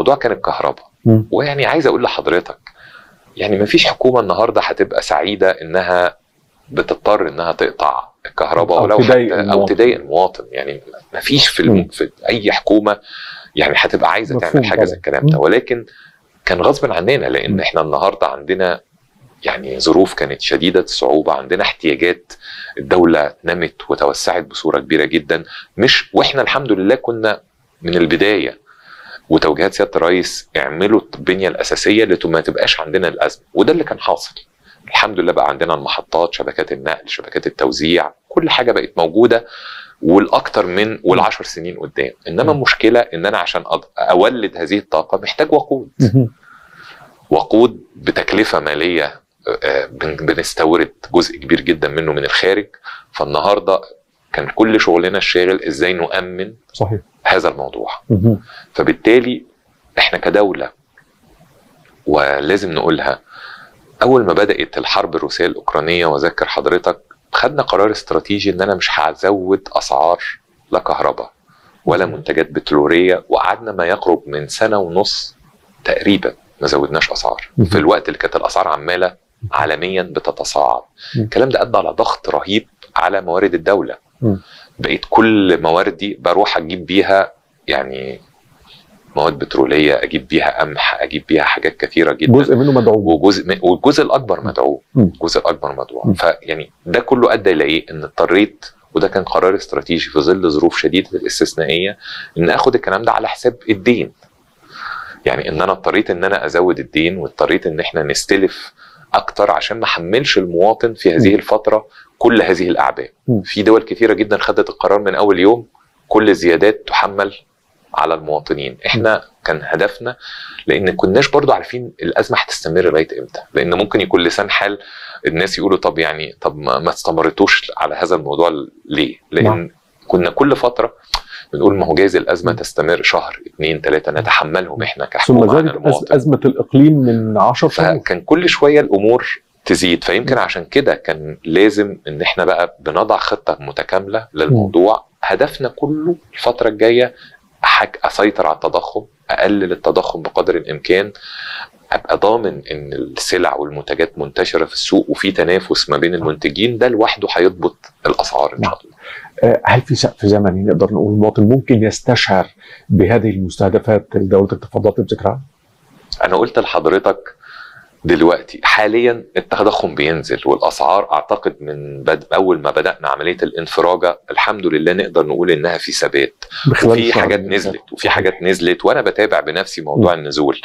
الموضوع كان الكهرباء. ويعني عايز أقول لحضرتك يعني ما فيش حكومة النهارده هتبقى سعيدة إنها بتضطر إنها تقطع الكهرباء أو ولو تضايق حتى أو. تضايق المواطن يعني ما فيش في. الم... في أي حكومة يعني هتبقى عايزة تعمل حاجة زي. الكلام ده. ولكن كان غصب عننا لأن. إحنا النهارده عندنا يعني ظروف كانت شديدة الصعوبه عندنا احتياجات الدولة نمت وتوسعت بصورة كبيرة جدا مش وإحنا الحمد لله كنا من البداية وتوجيهات سياده الرئيس اعملوا البنيه الاساسيه اللي ما تبقاش عندنا الازمه. وده اللي كان حاصل. الحمد لله بقى عندنا المحطات شبكات النقل شبكات التوزيع كل حاجة بقت موجوده والاكثر من والعشر سنين قدام. إنما. المشكلة إن أنا عشان أولد هذه الطاقة محتاج وقود. وقود بتكلفة مالية آه، بن- بنستورد جزء كبير جدا منه من الخارج. فالنهاردة كان كل شغلنا الشاغل إزاي نؤمن صحيح. هذا الموضوع. فبالتالي إحنا كدولة ولازم نقولها أول ما بدأت الحرب الروسية الأوكرانية وأذكر حضرتك خدنا قرار استراتيجي إن أنا مش هزود أسعار لا كهرباء ولا منتجات بترولية وقعدنا ما يقرب من سنة ونص تقريبا ما زودناش أسعار. في الوقت اللي كانت الأسعار عمالة عالميا بتتصاعد. الكلام ده أدى على ضغط رهيب على موارد الدولة. بقيت كل مواردي بروح أجيب بيها يعني مواد بترولية أجيب بيها قمح أجيب بيها حاجات كثيرة جدا. جزء منه مدعوم. وجزء من- والجزء الأكبر مدعوم. الجزء الأكبر مدعوم. فيعني ده كله أدى إلى إيه؟ إن اضطريت وده كان قرار استراتيجي في ظل ظروف شديدة الاستثنائية إن آخد الكلام ده على حساب الدين. يعني إن أنا اضطريت إن أنا أزود الدين واضطريت إن إحنا نستلف أكتر عشان ما أحملش المواطن في هذه. الفترة كل هذه الأعباء. في دول كثيرة جدا خدت القرار من أول يوم كل الزيادات تحمل على المواطنين. إحنا كان هدفنا لأن كناش برضو عارفين الأزمة هتستمر لغاية إمتى. لأن ممكن يكون لسان حال الناس يقولوا طب يعني طب ما, استمرتوش على هذا الموضوع ليه؟ لأن نعم. كنا كل فترة بنقول ما هو جايز الأزمة تستمر شهر اثنين ثلاثة نتحملهم إحنا ثم كحكومه المواطن. أزمة الإقليم من 10 شهور فكان كل شوية الأمور تزيد. فيمكن عشان كده كان لازم إن إحنا بقى بنضع خطة متكاملة للموضوع. هدفنا كله الفترة الجاية حاج أسيطر على التضخم أقلل التضخم بقدر الإمكان أبقى ضامن إن السلع والمنتجات منتشرة في السوق وفي تنافس ما بين المنتجين. ده لوحده هيضبط الأسعار إن شاء الله. آه، هل في سقف زمني نقدر نقول المواطن ممكن يستشعر بهذه المستهدفات اللي دولتك تفضلت بذكرها؟ أنا قلت لحضرتك دلوقتي. حاليا التضخم بينزل والأسعار أعتقد من بد... أول ما بدأنا عملية الانفراجة الحمد لله نقدر نقول إنها في ثبات. وفي حاجات نزلت. وفي حاجات نزلت وأنا بتابع بنفسي موضوع النزول.